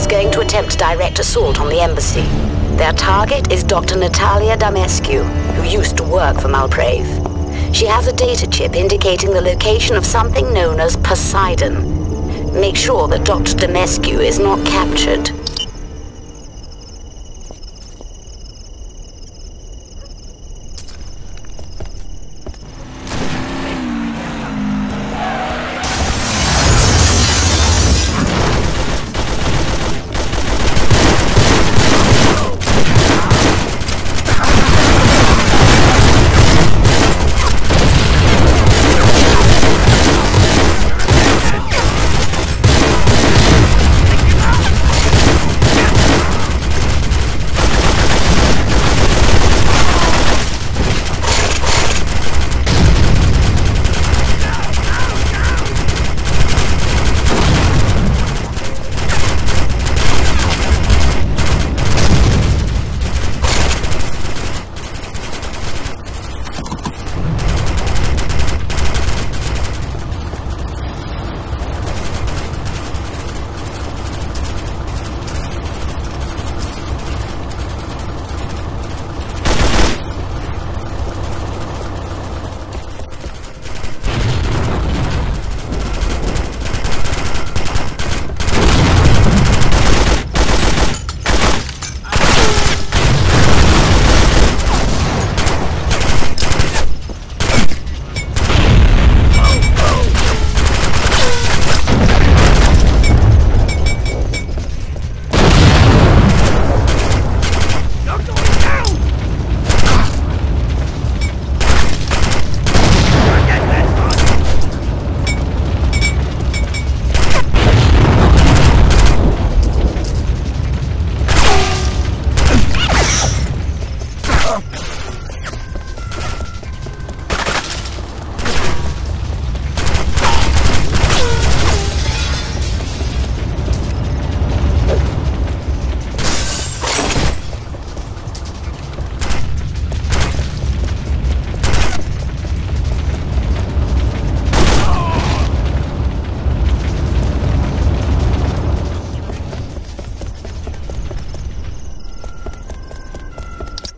is going to attempt direct assault on the embassy. Their target is Dr. Natalia Damescu, who used to work for Malprave. She has a data chip indicating the location of something known as Poseidon. Make sure that Dr. Damescu is not captured.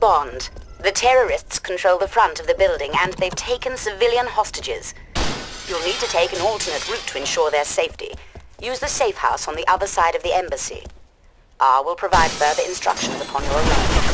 Bond. The terrorists control the front of the building and they've taken civilian hostages. You'll need to take an alternate route to ensure their safety. Use the safe house on the other side of the embassy. R will provide further instructions upon your arrival.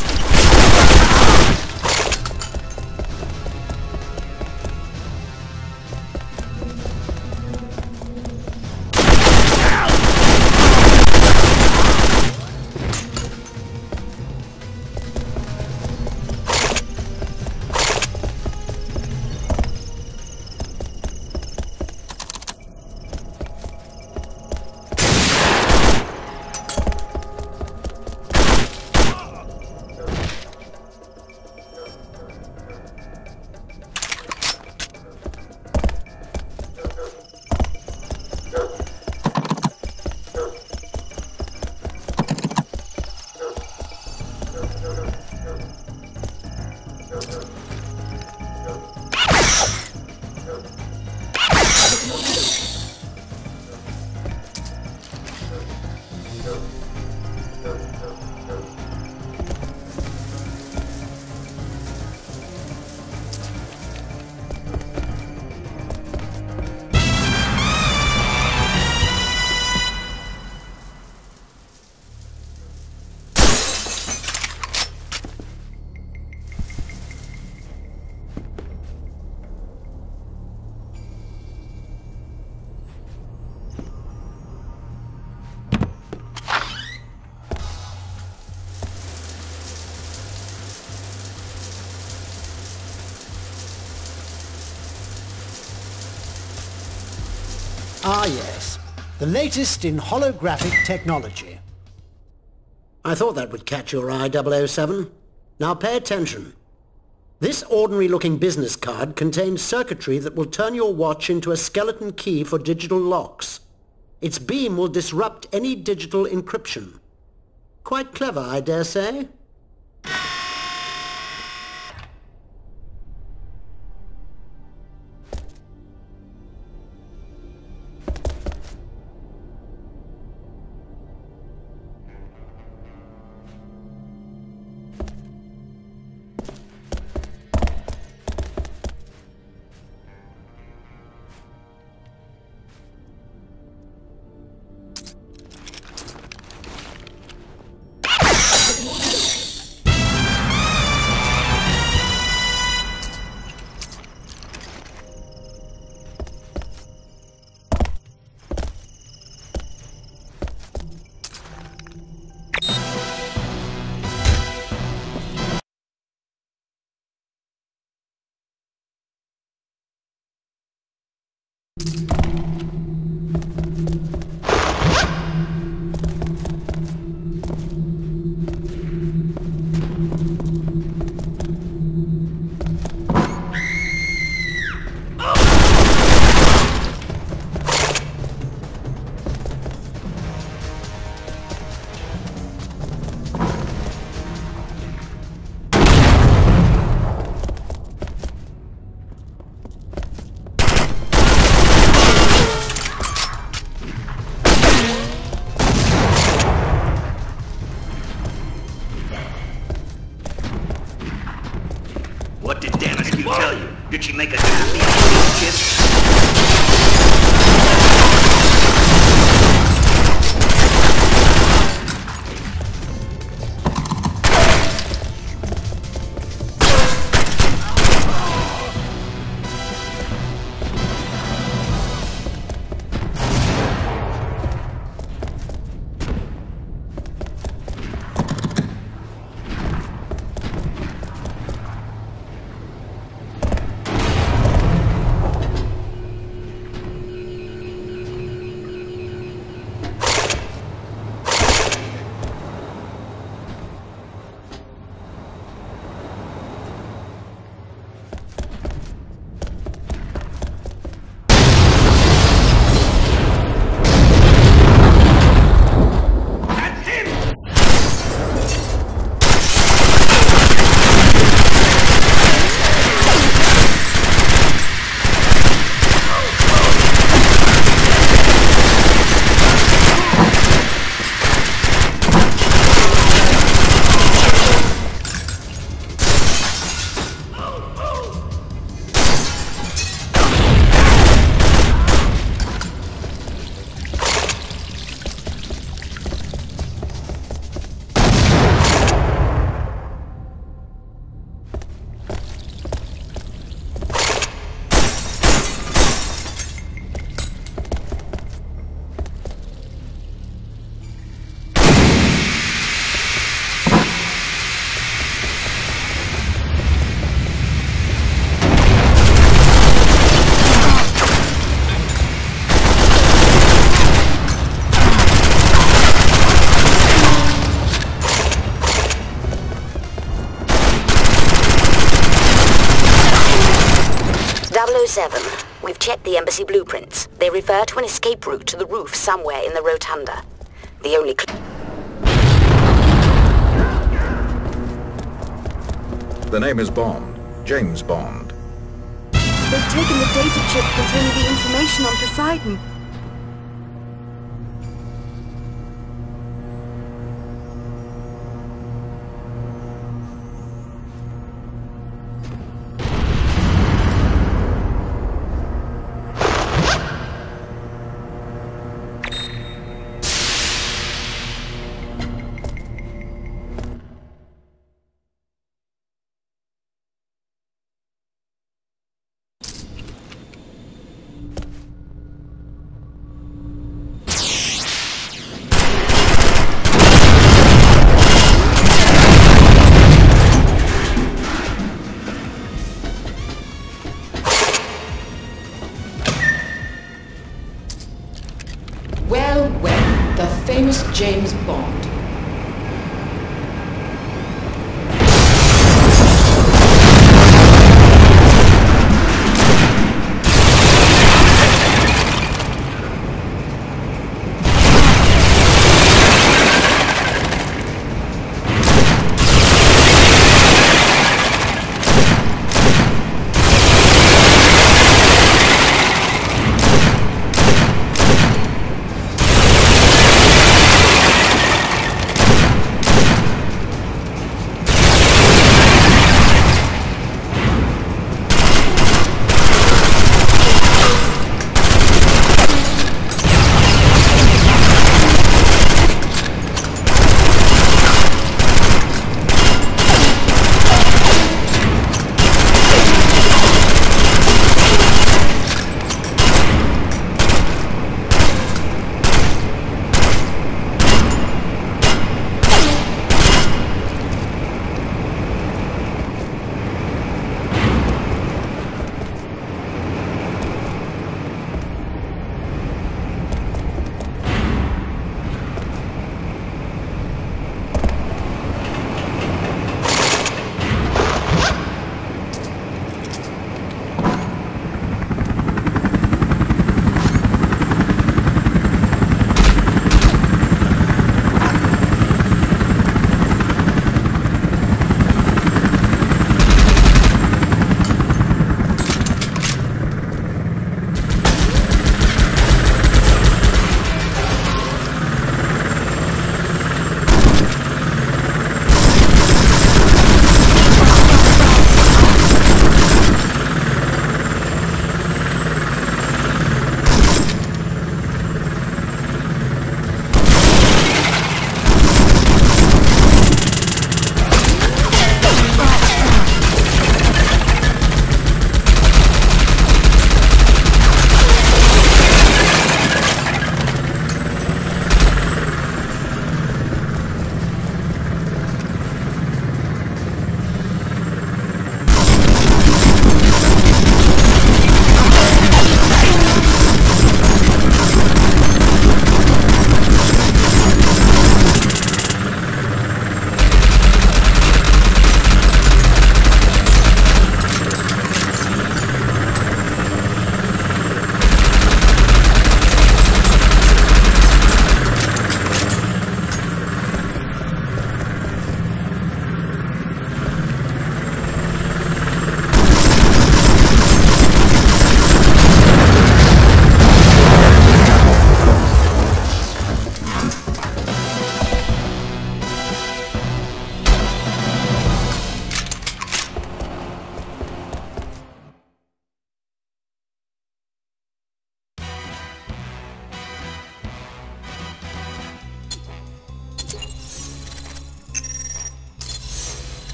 Ah, yes. The latest in holographic technology. I thought that would catch your eye, 007. Now pay attention. This ordinary-looking business card contains circuitry that will turn your watch into a skeleton key for digital locks. Its beam will disrupt any digital encryption. Quite clever, I dare say. They refer to an escape route to the roof somewhere in the rotunda. The only cl- The name is Bond. James Bond. They've taken the data chip containing the information on Poseidon.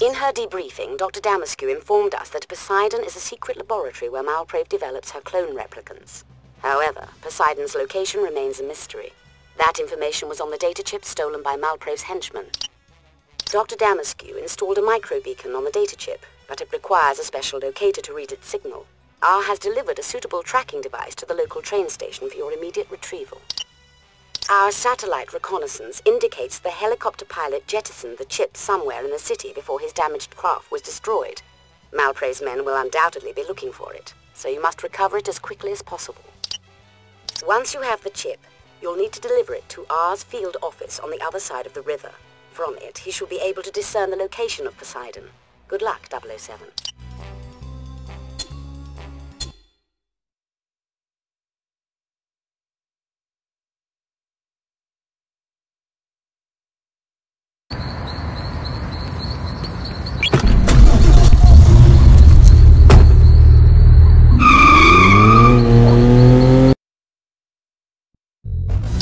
In her debriefing, Dr. Damescu informed us that Poseidon is a secret laboratory where Malprave develops her clone replicants. However, Poseidon's location remains a mystery. That information was on the data chip stolen by Malprave's henchmen. Dr. Damescu installed a microbeacon on the data chip, but it requires a special locator to read its signal. R has delivered a suitable tracking device to the local train station for your immediate retrieval. Our satellite reconnaissance indicates the helicopter pilot jettisoned the chip somewhere in the city before his damaged craft was destroyed. Malprave's men will undoubtedly be looking for it, so you must recover it as quickly as possible. Once you have the chip, you'll need to deliver it to R's field office on the other side of the river. From it, he should be able to discern the location of Poseidon. Good luck, 007.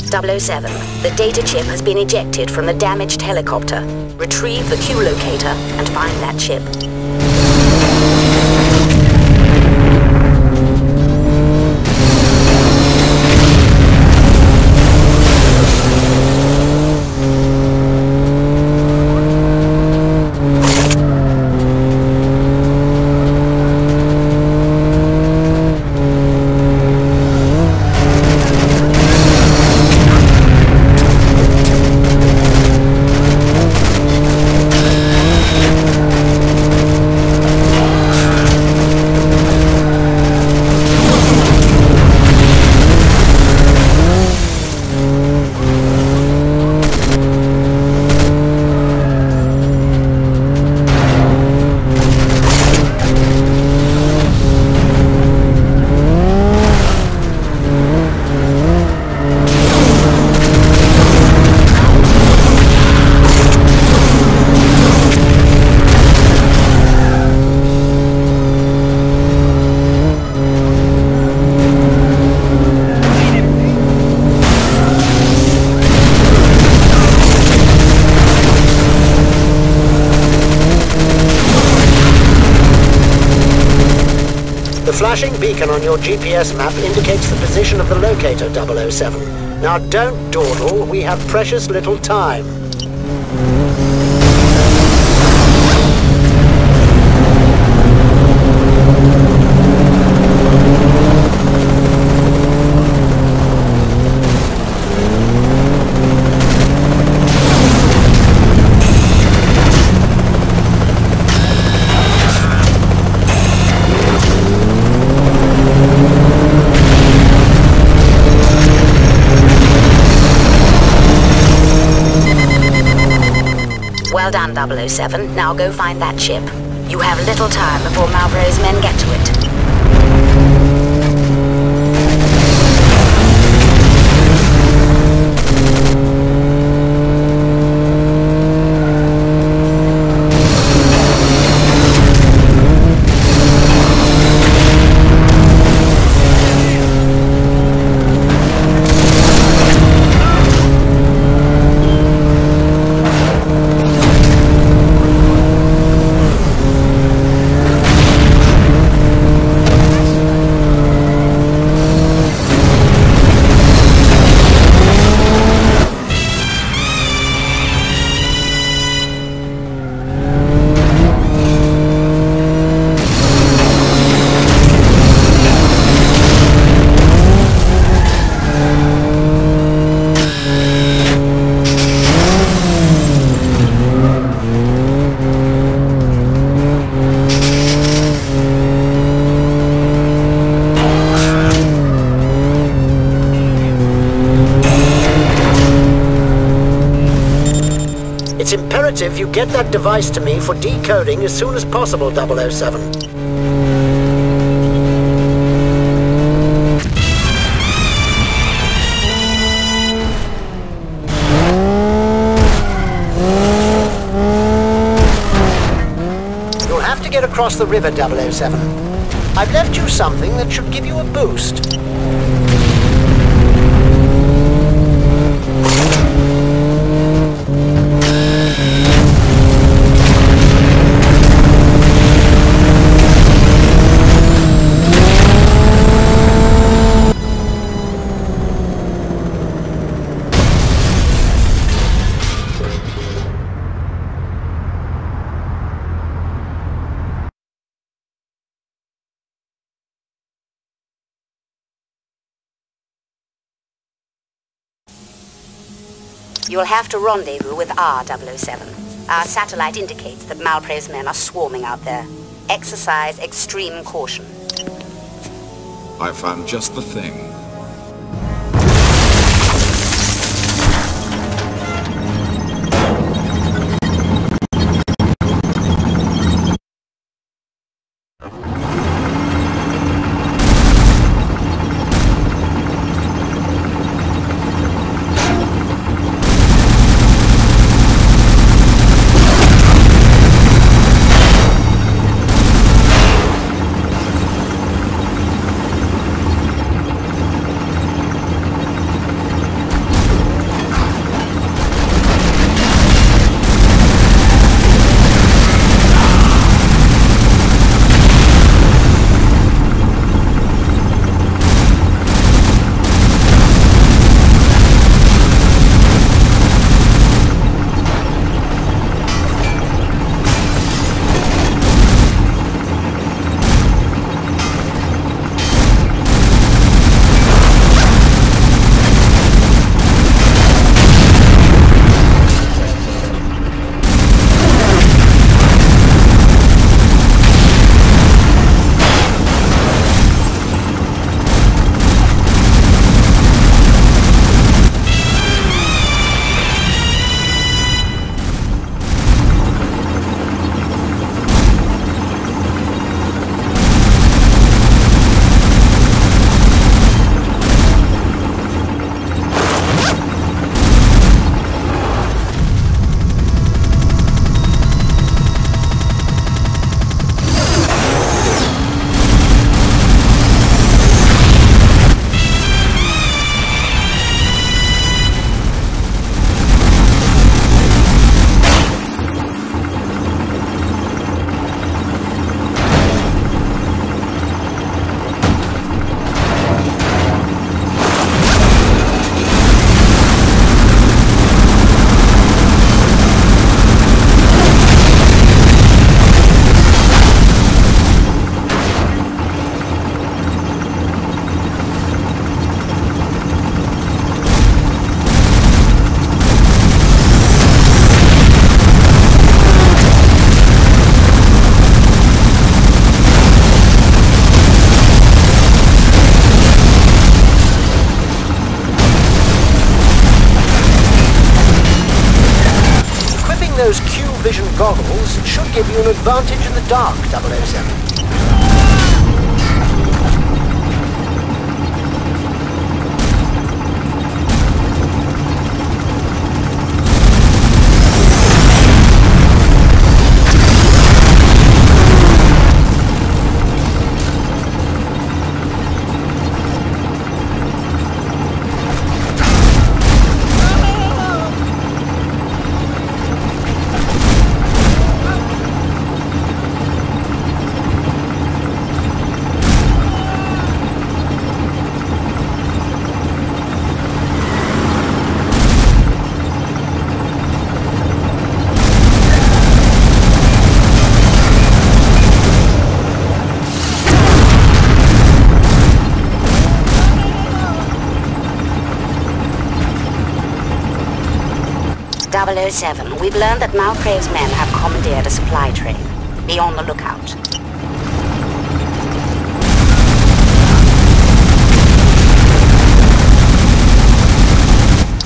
Double-O-Seven, the data chip has been ejected from the damaged helicopter. Retrieve the Q locator and find that chip. Flashing beacon on your GPS map indicates the position of the locator 007. Now don't dawdle, we have precious little time. 007. Now go find that chip. You have little time before Malprave's men get to it. Imperative you get that device to me for decoding as soon as possible, 007. You'll have to get across the river, 007. I've left you something that should give you a boost. You'll have to rendezvous with R007. Our satellite indicates that Malprave's men are swarming out there. Exercise extreme caution. I found just the thing. Those Q-Vision goggles should give you an advantage in the dark, 007. Double 007, we've learned that Malprave's men have commandeered a supply train. Be on the lookout.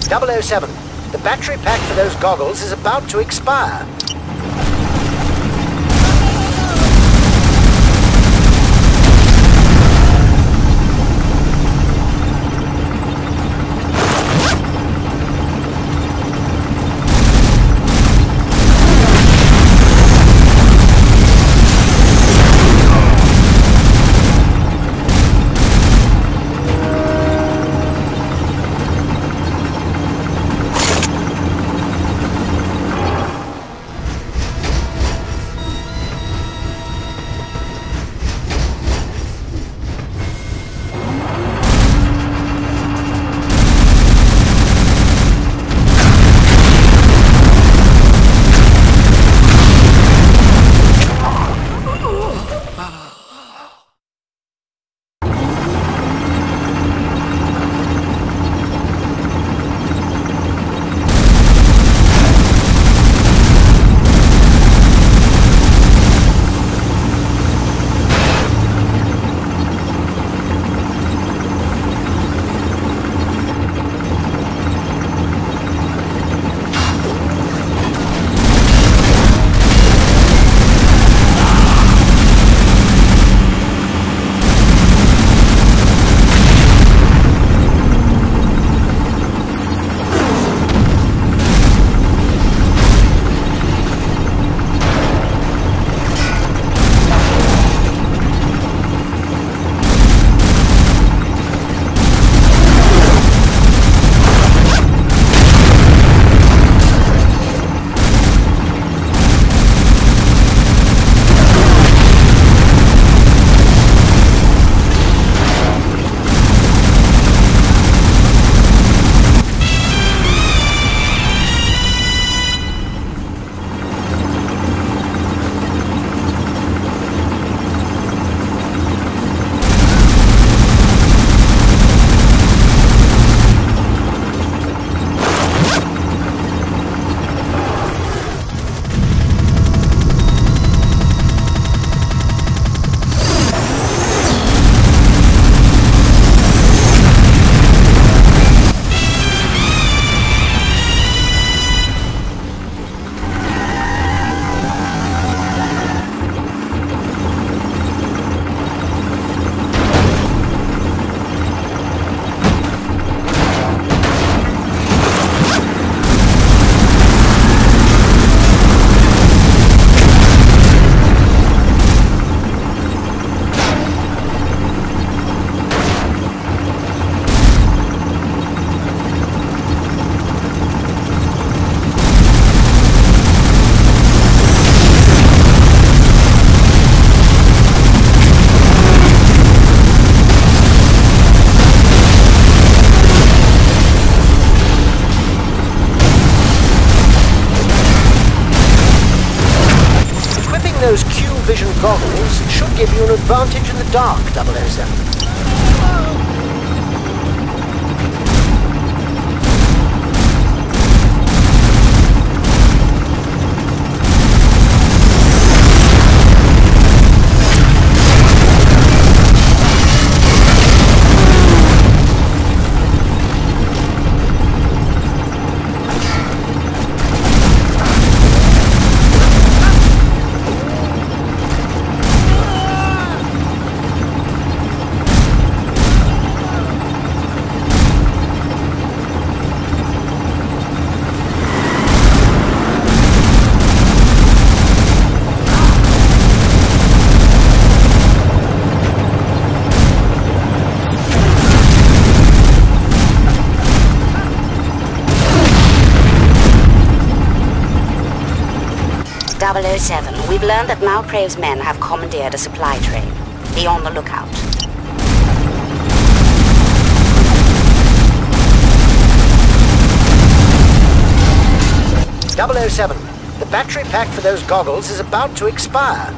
Double O Seven, the battery pack for those goggles is about to expire. Goggles should give you an advantage in the dark, 007. Double 007, we've learned that Malprave's men have commandeered a supply train. Be on the lookout. Double O Seven, the battery pack for those goggles is about to expire.